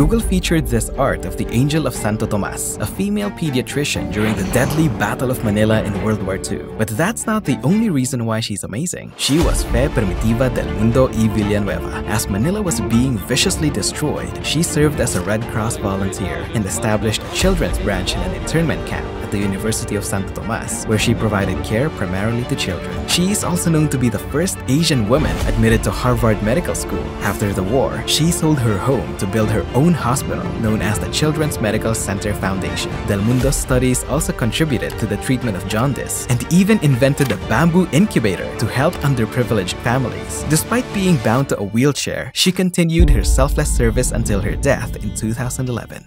Google featured this art of the Angel of Santo Tomas, a female pediatrician during the deadly Battle of Manila in World War II. But that's not the only reason why she's amazing. She was Fe Primitiva del Mundo y Villanueva. As Manila was being viciously destroyed, she served as a Red Cross volunteer and established a children's branch in an internment camp the University of Santo Tomas, where she provided care primarily to children. She is also known to be the first Asian woman admitted to Harvard Medical School. After the war, she sold her home to build her own hospital known as the Children's Medical Center Foundation. Del Mundo's studies also contributed to the treatment of jaundice and even invented a bamboo incubator to help underprivileged families. Despite being bound to a wheelchair, she continued her selfless service until her death in 2011.